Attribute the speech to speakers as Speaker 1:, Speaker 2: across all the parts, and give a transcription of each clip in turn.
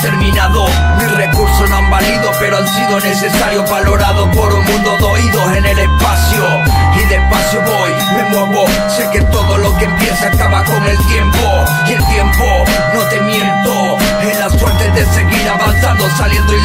Speaker 1: terminado. Mis recursos no han valido, pero han sido necesarios, valorados por un mundo de oídos en el espacio. Y despacio voy, me muevo, sé que todo lo que empieza acaba con el tiempo. Y el tiempo, no te miento, es la suerte de seguir avanzando, saliendo y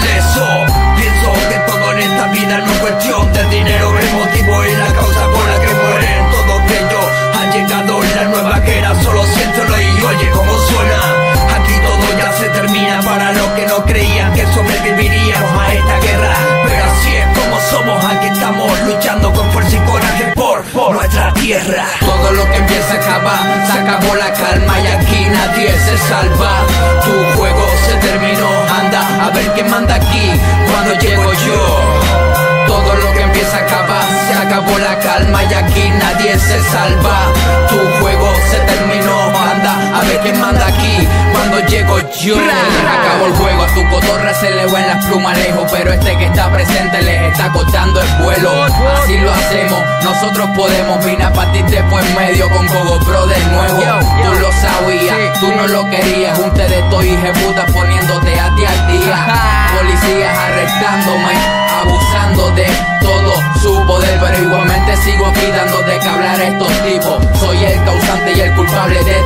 Speaker 1: tierra. Todo lo que empieza a acabar, se acabó la calma y aquí nadie se salva. Tu juego se terminó, anda a ver quién manda aquí cuando llego yo. Todo lo que empieza a acabar, se acabó la calma y aquí nadie se salva. Tu juego se terminó, anda a ver quién manda aquí cuando llego yo.
Speaker 2: Acabó el juego, a tu cotorra se le en las plumas lejos, pero este que está presente les está cortando el vuelo. Así lo hacemos, nosotros podemos. Vine a partirte por medio con Gogo Pro de nuevo. Tú lo sabías, tú no lo querías. Junte de estos puta poniéndote a ti al día. Policías arrestándome, abusando de todo su poder, pero igualmente sigo aquí dando de que hablar a estos tipos. Soy el causante y el culpable de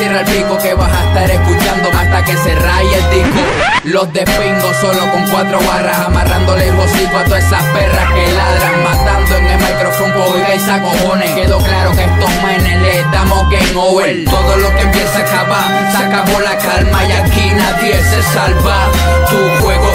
Speaker 2: cierra el pico que vas a estar escuchando hasta que se raye el disco. Los despingo solo con cuatro barras, amarrándole el hocico a todas esas perras que ladran, matando en el micrófono oiga y cojones. Quedó claro que estos menes le damos game over. Todo lo que empieza a acabar, se acabó la calma y aquí nadie se salva. Tu juego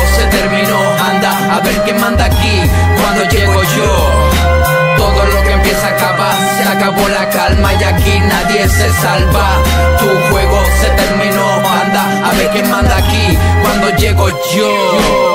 Speaker 2: calma y aquí nadie se salva. Tu juego se terminó, anda a ver quién manda aquí cuando llego yo.